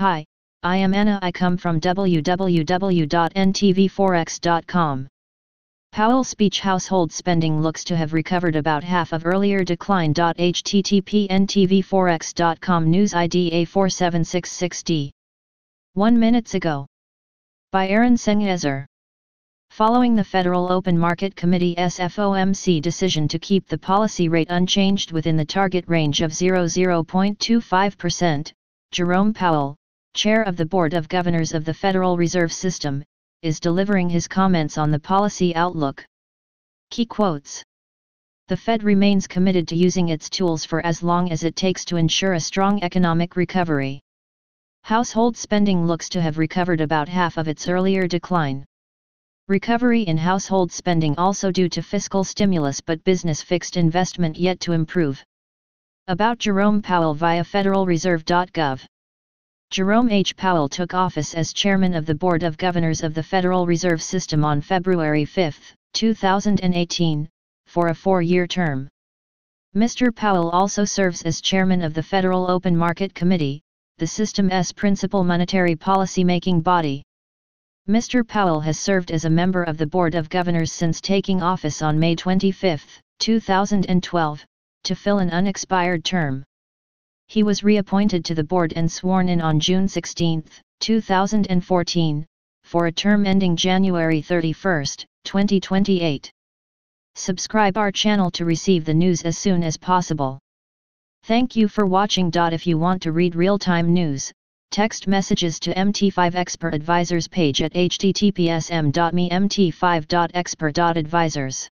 Hi, I am Anna. I come from www.ntvforex.com. Powell speech household spending looks to have recovered about half of earlier decline. http ntvforex.com news ID A4766D. 1 minutes ago. By Eren Sengezer. Following the Federal Open Market Committee's FOMC decision to keep the policy rate unchanged within the target range of 0.25%, Jerome Powell, chair of the Board of Governors of the Federal Reserve System, is delivering his comments on the policy outlook. Key quotes The Fed remains committed to using its tools for as long as it takes to ensure a strong economic recovery. Household spending looks to have recovered about half of its earlier decline. Recovery in household spending also due to fiscal stimulus but business fixed investment yet to improve. About Jerome Powell via federalreserve.gov. Jerome H. Powell took office as chairman of the Board of Governors of the Federal Reserve System on February 5, 2018, for a four-year term. Mr. Powell also serves as chairman of the Federal Open Market Committee, the system's principal monetary policy-making body. Mr. Powell has served as a member of the Board of Governors since taking office on May 25, 2012, to fill an unexpired term he was reappointed to the board and sworn in on June 16, 2014, for a term ending January 31, 2028. Subscribe our channel to receive the news as soon as possible. Thank you for watching. If you want to read real-time news, text messages to MT5 Expert Advisors page at https m.me mt5.expert.advisors.